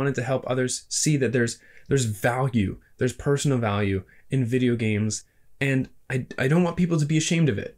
wanted to help others see that there's there's value, there's personal value in video games, and I, I don't want people to be ashamed of it.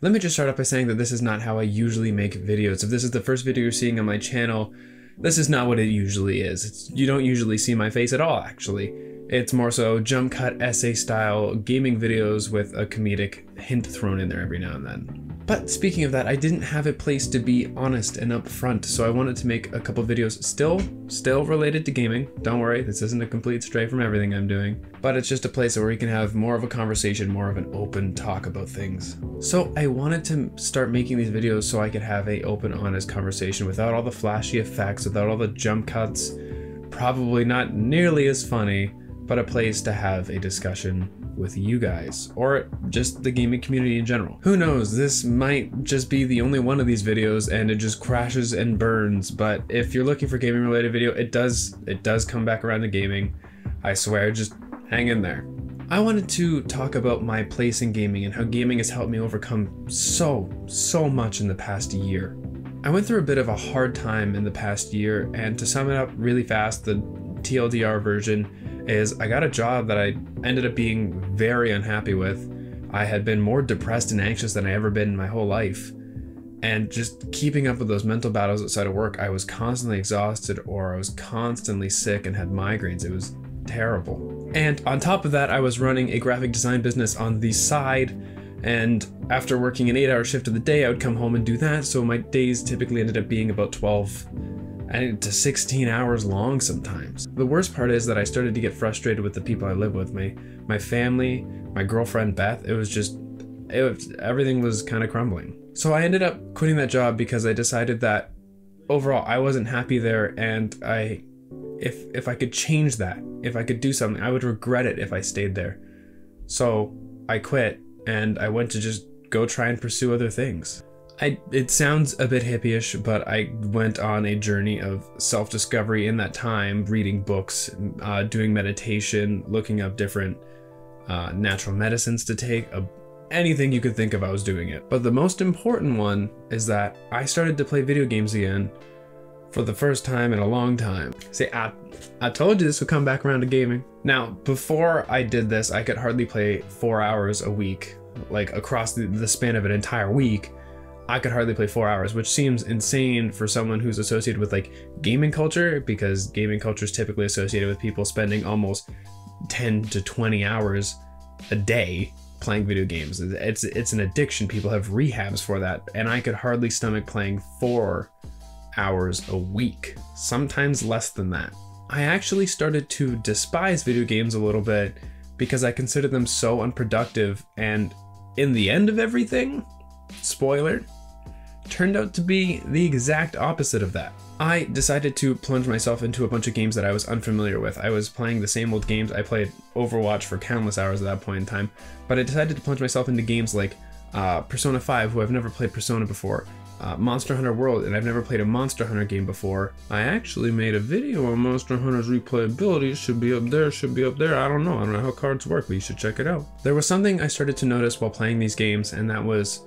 Let me just start off by saying that this is not how I usually make videos. If this is the first video you're seeing on my channel, this is not what it usually is. It's, you don't usually see my face at all, actually. It's more so jump cut essay style gaming videos with a comedic hint thrown in there every now and then. But speaking of that, I didn't have a place to be honest and upfront, so I wanted to make a couple videos still, still related to gaming. Don't worry, this isn't a complete stray from everything I'm doing, but it's just a place where we can have more of a conversation, more of an open talk about things. So I wanted to start making these videos so I could have a open, honest conversation without all the flashy effects, without all the jump cuts, probably not nearly as funny, but a place to have a discussion with you guys, or just the gaming community in general. Who knows, this might just be the only one of these videos and it just crashes and burns, but if you're looking for gaming related video, it does, it does come back around to gaming. I swear, just hang in there. I wanted to talk about my place in gaming and how gaming has helped me overcome so, so much in the past year. I went through a bit of a hard time in the past year, and to sum it up really fast, the TLDR version is I got a job that I ended up being very unhappy with. I had been more depressed and anxious than I ever been in my whole life. And just keeping up with those mental battles outside of work, I was constantly exhausted or I was constantly sick and had migraines. It was terrible. And on top of that, I was running a graphic design business on the side. And after working an eight hour shift of the day, I would come home and do that. So my days typically ended up being about 12 and to 16 hours long sometimes. The worst part is that I started to get frustrated with the people I live with, my my family, my girlfriend Beth. It was just it was, everything was kind of crumbling. So I ended up quitting that job because I decided that overall I wasn't happy there and I if if I could change that, if I could do something, I would regret it if I stayed there. So I quit and I went to just go try and pursue other things. I, it sounds a bit hippie-ish, but I went on a journey of self-discovery in that time, reading books, uh, doing meditation, looking up different uh, natural medicines to take, uh, anything you could think of, I was doing it. But the most important one is that I started to play video games again for the first time in a long time. See, I, I told you this would come back around to gaming. Now, before I did this, I could hardly play four hours a week, like across the, the span of an entire week I could hardly play four hours, which seems insane for someone who's associated with like gaming culture because gaming culture is typically associated with people spending almost 10 to 20 hours a day playing video games. It's it's an addiction. People have rehabs for that, and I could hardly stomach playing four hours a week, sometimes less than that. I actually started to despise video games a little bit because I consider them so unproductive and in the end of everything, spoiler, turned out to be the exact opposite of that. I decided to plunge myself into a bunch of games that I was unfamiliar with. I was playing the same old games. I played Overwatch for countless hours at that point in time, but I decided to plunge myself into games like uh, Persona 5, who I've never played Persona before, uh, Monster Hunter World, and I've never played a Monster Hunter game before. I actually made a video on Monster Hunter's replayability. It should be up there, should be up there. I don't know. I don't know how cards work, but you should check it out. There was something I started to notice while playing these games, and that was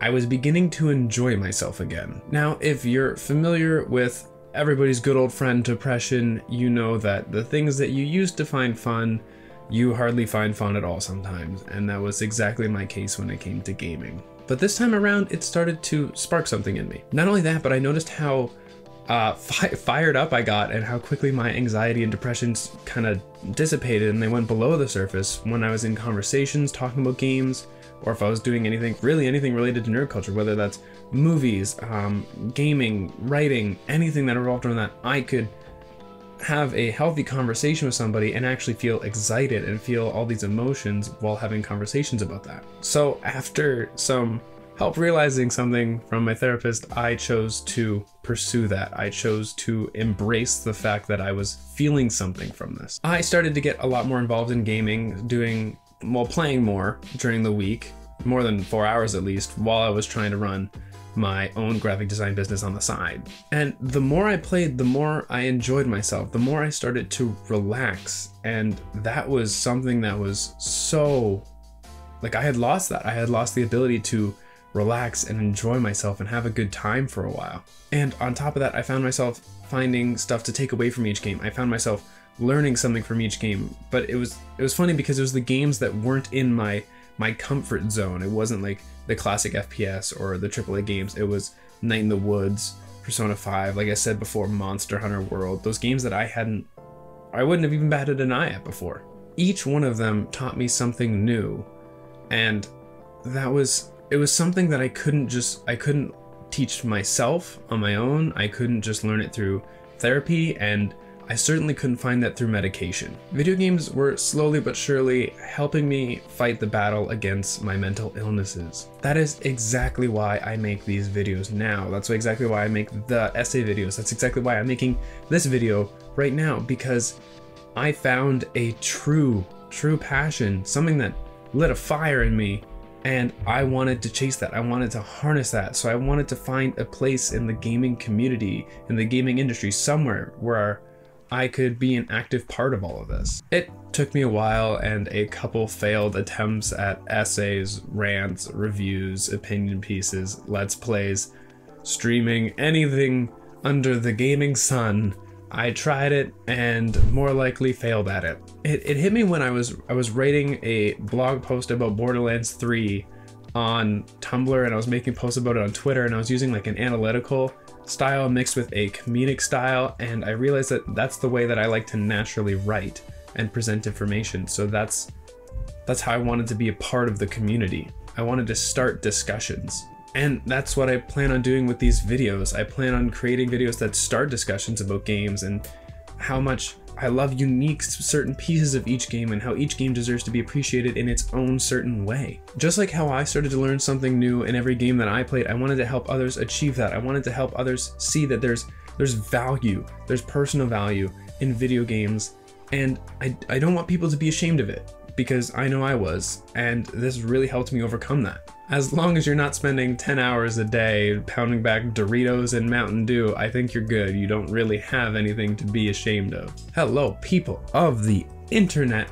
I was beginning to enjoy myself again. Now, if you're familiar with everybody's good old friend depression, you know that the things that you used to find fun, you hardly find fun at all sometimes, and that was exactly my case when it came to gaming. But this time around, it started to spark something in me. Not only that, but I noticed how uh, fi fired up I got and how quickly my anxiety and depressions kind of dissipated and they went below the surface when I was in conversations talking about games, or if I was doing anything, really anything related to nerd culture, whether that's movies, um, gaming, writing, anything that revolved around that, I could have a healthy conversation with somebody and actually feel excited and feel all these emotions while having conversations about that. So after some help realizing something from my therapist, I chose to pursue that. I chose to embrace the fact that I was feeling something from this. I started to get a lot more involved in gaming, doing while playing more during the week, more than four hours at least, while I was trying to run my own graphic design business on the side. And the more I played, the more I enjoyed myself, the more I started to relax. And that was something that was so like I had lost that. I had lost the ability to relax and enjoy myself and have a good time for a while. And on top of that, I found myself finding stuff to take away from each game. I found myself learning something from each game. But it was it was funny because it was the games that weren't in my my comfort zone. It wasn't like the classic FPS or the AAA games. It was Night in the Woods, Persona 5, like I said before, Monster Hunter World, those games that I hadn't I wouldn't have even batted an eye at before. Each one of them taught me something new. And that was it was something that I couldn't just I couldn't teach myself on my own. I couldn't just learn it through therapy and I certainly couldn't find that through medication. Video games were slowly but surely helping me fight the battle against my mental illnesses. That is exactly why I make these videos now. That's exactly why I make the essay videos. That's exactly why I'm making this video right now because I found a true, true passion, something that lit a fire in me and I wanted to chase that. I wanted to harness that. So I wanted to find a place in the gaming community, in the gaming industry, somewhere where I could be an active part of all of this. It took me a while and a couple failed attempts at essays, rants, reviews, opinion pieces, let's plays, streaming, anything under the gaming sun I tried it and more likely failed at it. it. It hit me when I was I was writing a blog post about Borderlands 3 on Tumblr and I was making posts about it on Twitter and I was using like an analytical style mixed with a comedic style and I realized that that's the way that I like to naturally write and present information. So that's that's how I wanted to be a part of the community. I wanted to start discussions. And that's what I plan on doing with these videos. I plan on creating videos that start discussions about games and how much I love unique certain pieces of each game and how each game deserves to be appreciated in its own certain way. Just like how I started to learn something new in every game that I played, I wanted to help others achieve that. I wanted to help others see that there's there's value, there's personal value in video games, and I, I don't want people to be ashamed of it because I know I was, and this really helped me overcome that. As long as you're not spending 10 hours a day pounding back Doritos and Mountain Dew, I think you're good. You don't really have anything to be ashamed of. Hello, people of the internet.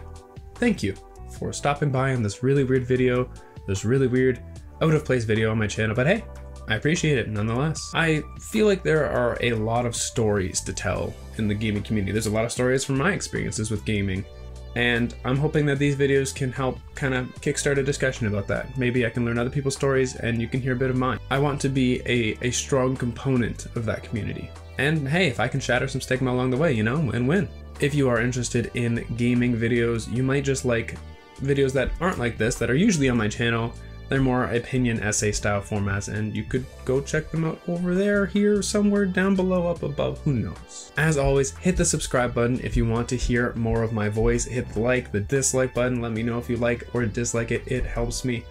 Thank you for stopping by on this really weird video, this really weird out of place video on my channel, but hey, I appreciate it nonetheless. I feel like there are a lot of stories to tell in the gaming community. There's a lot of stories from my experiences with gaming and I'm hoping that these videos can help kind of kickstart a discussion about that. Maybe I can learn other people's stories and you can hear a bit of mine. I want to be a, a strong component of that community. And hey, if I can shatter some stigma along the way, you know, win-win. If you are interested in gaming videos, you might just like videos that aren't like this, that are usually on my channel, they're more opinion essay style formats, and you could go check them out over there, here, somewhere down below, up above, who knows. As always, hit the subscribe button if you want to hear more of my voice. Hit the like, the dislike button, let me know if you like or dislike it. It helps me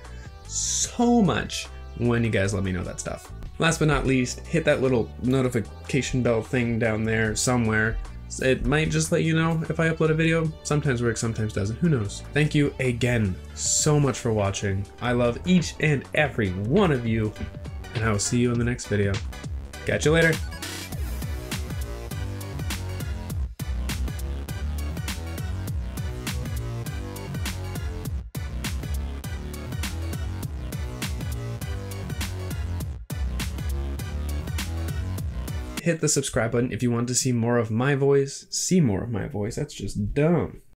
so much when you guys let me know that stuff. Last but not least, hit that little notification bell thing down there somewhere it might just let you know if I upload a video. Sometimes works, sometimes doesn't. Who knows? Thank you again so much for watching. I love each and every one of you, and I will see you in the next video. Catch you later. Hit the subscribe button if you want to see more of my voice. See more of my voice. That's just dumb.